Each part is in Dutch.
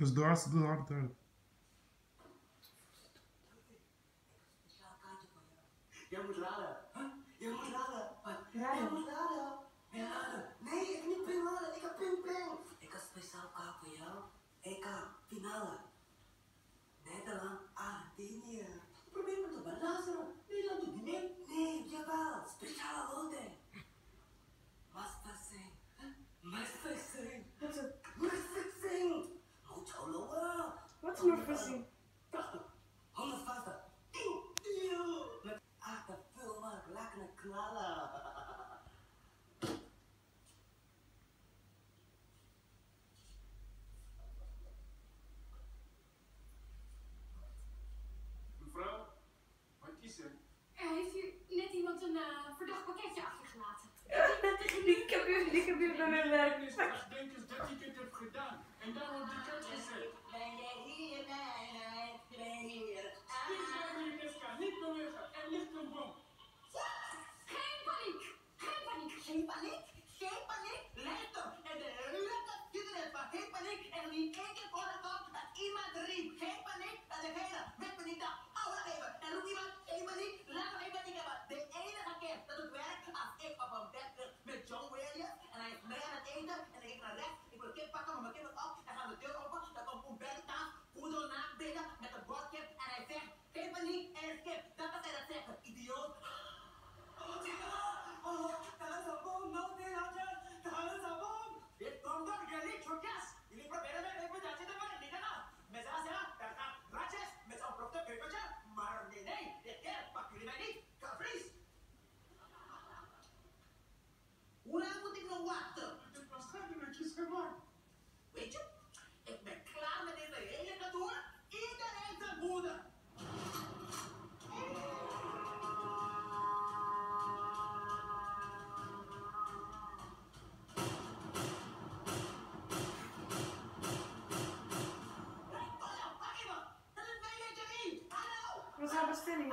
Os dorsos do lado torto. Finala. Terugverzien. Prachtig. Handen vast. Met achter veel maar knallen. Mevrouw, wat is er? Er heeft hier net iemand een uh, verdacht pakketje achtergehaald. Ik heb hier dan mijn werk dus- dus dat ik het heb gedaan en dan op de chat gezet. Ben je hier bij Ik ben hier. Dit is waar niet bewegen. Er ligt een bom. Geen paniek! Geen paniek! Geen paniek! Geen paniek! En de hele ik iedereen van geen paniek en niet één keer voor dat iemand riep. 一个。Rosa Bastelli.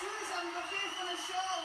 tourism, we're here for the show.